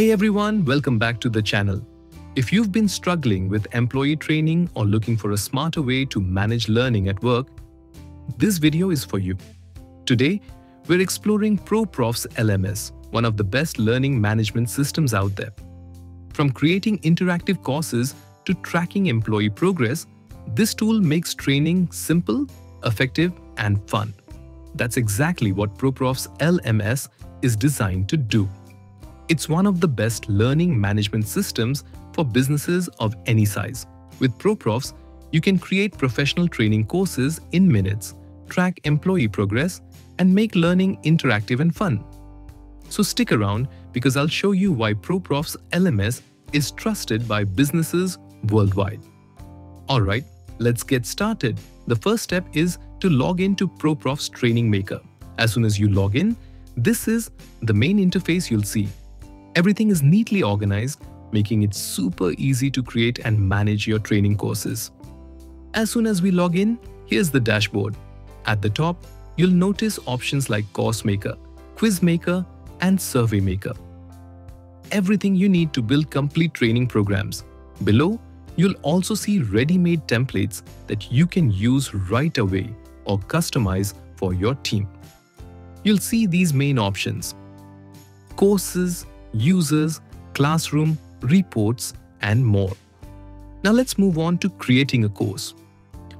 Hey everyone, welcome back to the channel. If you've been struggling with employee training or looking for a smarter way to manage learning at work, this video is for you. Today, we're exploring ProProfs LMS, one of the best learning management systems out there. From creating interactive courses to tracking employee progress, this tool makes training simple, effective, and fun. That's exactly what ProProfs LMS is designed to do. It's one of the best learning management systems for businesses of any size. With ProProfs, you can create professional training courses in minutes, track employee progress, and make learning interactive and fun. So stick around because I'll show you why ProProfs LMS is trusted by businesses worldwide. Alright, let's get started. The first step is to log into ProProfs Training Maker. As soon as you log in, this is the main interface you'll see. Everything is neatly organized, making it super easy to create and manage your training courses. As soon as we log in, here's the dashboard. At the top, you'll notice options like Course Maker, Quiz Maker, and Survey Maker. Everything you need to build complete training programs. Below, you'll also see ready-made templates that you can use right away or customize for your team. You'll see these main options. Courses, users, classroom, reports, and more. Now let's move on to creating a course.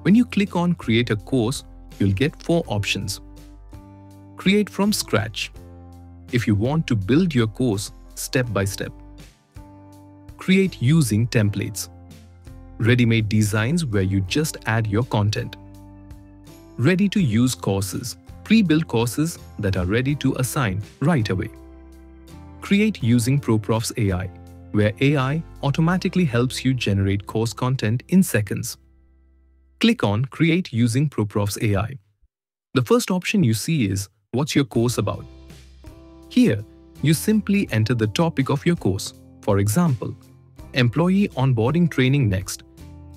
When you click on Create a course, you'll get four options. Create from scratch. If you want to build your course step by step. Create using templates. Ready-made designs where you just add your content. Ready-to-use courses. Pre-built courses that are ready to assign right away. Create using ProProfs AI, where AI automatically helps you generate course content in seconds. Click on Create using ProProfs AI. The first option you see is What's your course about? Here, you simply enter the topic of your course. For example, Employee Onboarding Training next.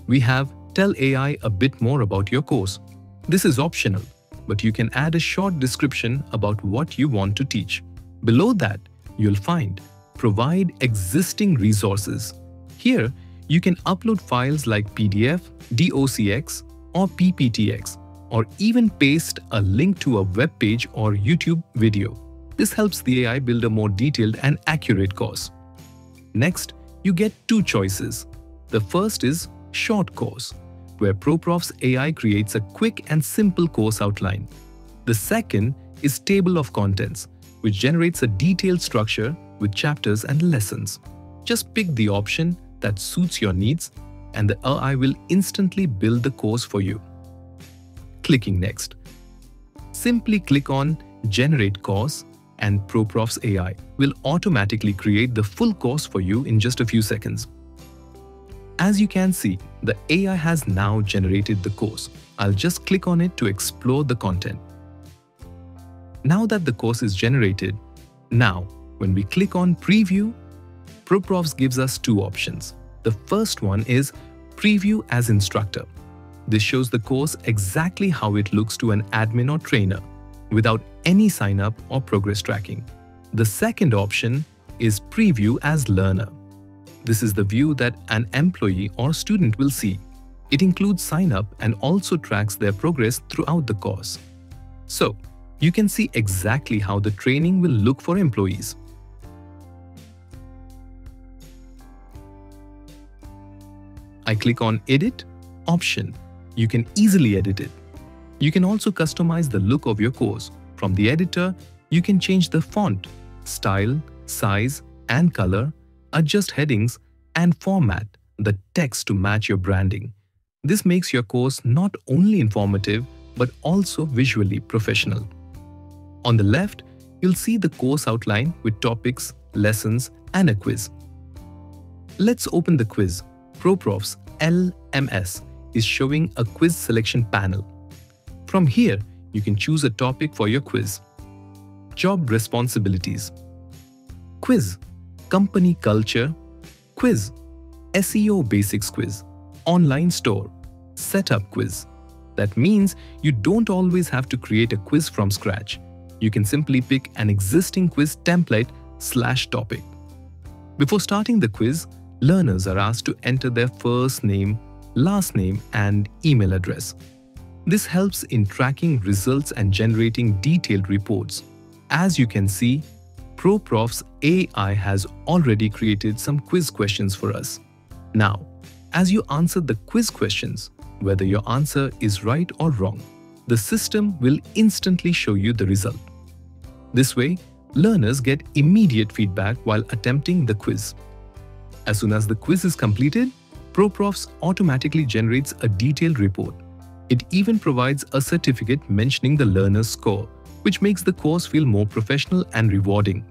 We have Tell AI a bit more about your course. This is optional, but you can add a short description about what you want to teach. Below that, you'll find Provide existing resources. Here, you can upload files like PDF, DOCX, or PPTX, or even paste a link to a web page or YouTube video. This helps the AI build a more detailed and accurate course. Next, you get two choices. The first is Short Course, where ProProfs AI creates a quick and simple course outline. The second is Table of Contents, which generates a detailed structure with chapters and lessons. Just pick the option that suits your needs and the AI will instantly build the course for you. Clicking Next. Simply click on Generate Course and ProProfs AI will automatically create the full course for you in just a few seconds. As you can see, the AI has now generated the course. I'll just click on it to explore the content. Now that the course is generated, now when we click on Preview, ProProfs gives us two options. The first one is Preview as Instructor. This shows the course exactly how it looks to an admin or trainer, without any sign up or progress tracking. The second option is Preview as Learner. This is the view that an employee or student will see. It includes sign up and also tracks their progress throughout the course. So, you can see exactly how the training will look for employees. I click on Edit, Option. You can easily edit it. You can also customize the look of your course. From the editor, you can change the font, style, size, and color, adjust headings, and format the text to match your branding. This makes your course not only informative but also visually professional. On the left, you'll see the course outline with topics, lessons, and a quiz. Let's open the quiz. ProProfs LMS is showing a quiz selection panel. From here, you can choose a topic for your quiz. Job responsibilities. Quiz. Company culture. Quiz. SEO basics quiz. Online store. Setup quiz. That means you don't always have to create a quiz from scratch. You can simply pick an existing quiz template slash topic. Before starting the quiz, learners are asked to enter their first name, last name, and email address. This helps in tracking results and generating detailed reports. As you can see, ProProfs AI has already created some quiz questions for us. Now, as you answer the quiz questions, whether your answer is right or wrong, the system will instantly show you the result. This way, learners get immediate feedback while attempting the quiz. As soon as the quiz is completed, ProProfs automatically generates a detailed report. It even provides a certificate mentioning the learner's score, which makes the course feel more professional and rewarding.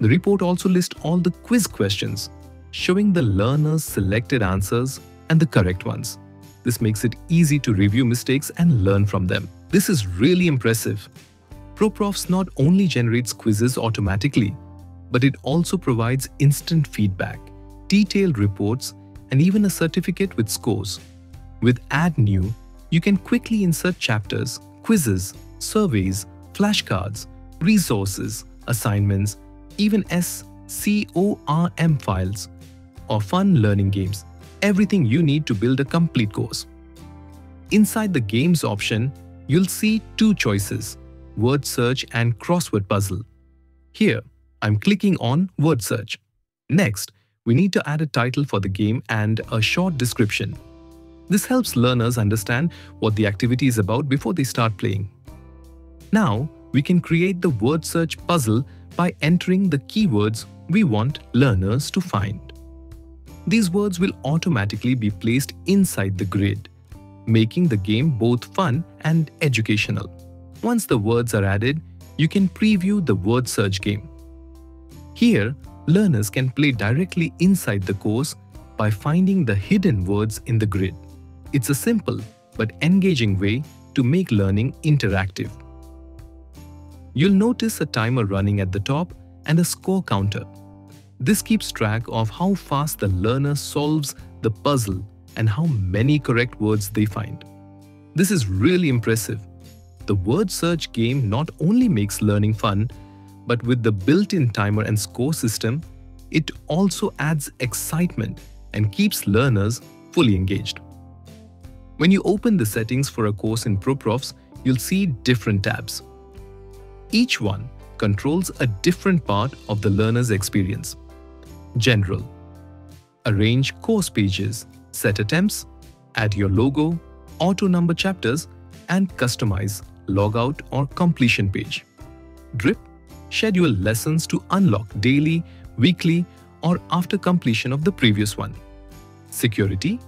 The report also lists all the quiz questions, showing the learner's selected answers and the correct ones. This makes it easy to review mistakes and learn from them. This is really impressive. ProProfs not only generates quizzes automatically, but it also provides instant feedback, detailed reports, and even a certificate with scores. With Add New, you can quickly insert chapters, quizzes, surveys, flashcards, resources, assignments, even SCORM files, or fun learning games, everything you need to build a complete course. Inside the Games option, you'll see two choices, Word Search and Crossword Puzzle. Here, I'm clicking on Word Search. Next, we need to add a title for the game and a short description. This helps learners understand what the activity is about before they start playing. Now, we can create the word search puzzle by entering the keywords we want learners to find. These words will automatically be placed inside the grid, making the game both fun and educational. Once the words are added, you can preview the word search game. Here, learners can play directly inside the course by finding the hidden words in the grid. It's a simple but engaging way to make learning interactive. You'll notice a timer running at the top and a score counter. This keeps track of how fast the learner solves the puzzle and how many correct words they find. This is really impressive. The word search game not only makes learning fun, but with the built-in timer and score system, it also adds excitement and keeps learners fully engaged. When you open the settings for a course in ProProfs, you'll see different tabs. Each one controls a different part of the learner's experience. General Arrange course pages, set attempts, add your logo, auto-number chapters, and customize logout or completion page. Drip Schedule lessons to unlock daily, weekly, or after completion of the previous one. Security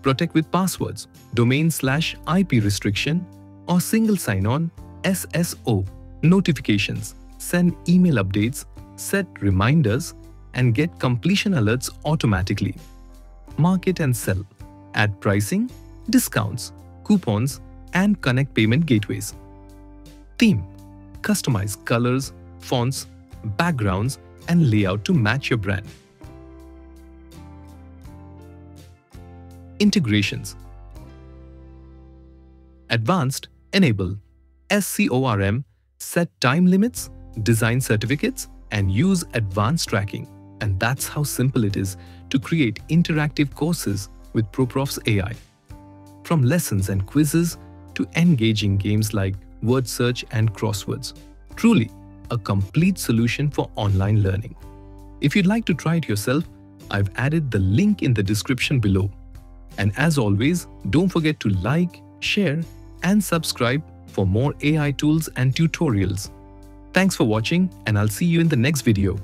Protect with passwords, domain slash IP restriction, or single sign-on SSO notifications, send email updates, set reminders, and get completion alerts automatically. Market and sell, add pricing, discounts, coupons, and connect payment gateways. Theme, customize colors, fonts, backgrounds, and layout to match your brand. Integrations Advanced Enable SCORM set time limits, design certificates, and use advanced tracking. And that's how simple it is to create interactive courses with ProProfs AI. From lessons and quizzes to engaging games like word search and crosswords. Truly, a complete solution for online learning. If you'd like to try it yourself, I've added the link in the description below. And as always, don't forget to like, share, and subscribe for more AI tools and tutorials. Thanks for watching and I'll see you in the next video.